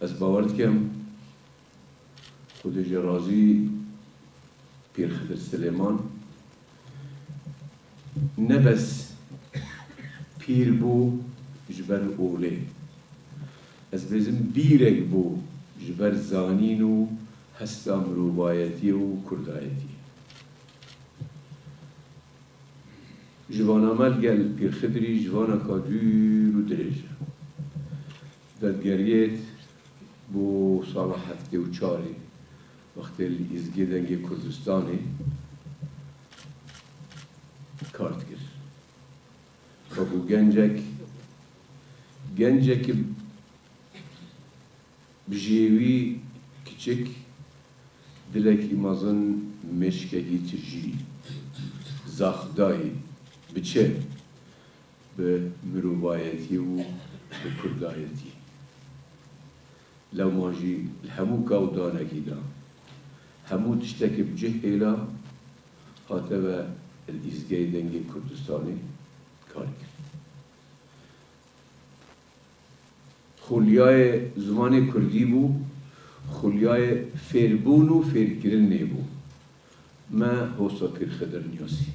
از باورد کم خود جرازی پیر خدر سلیمان. نبس پیر بو جبر اوله از بزم بیرک بو جبر زانین و هستا مروبایتی و کردایتی. جوانا مل گل پیر خدری جوانا کا دور و درجه. دادگریت بو سال هفته و چاری وقتی ایزگی دنگ کردستانی کارت کرد و بو گنجک گنجک بجیوی کچک دلکی مازن مشککی تجی زاخدایی بچه به مروبایتی و به لو ماجي الهمو كودانا كده همو تشتكي بجه إلى هاتبا الإزجاي دنجي كردستاني كارك خلیای زمان کردی بو خلیای فیربون و فیرگرن نیبو ما حوصا پیر خدر نیاسی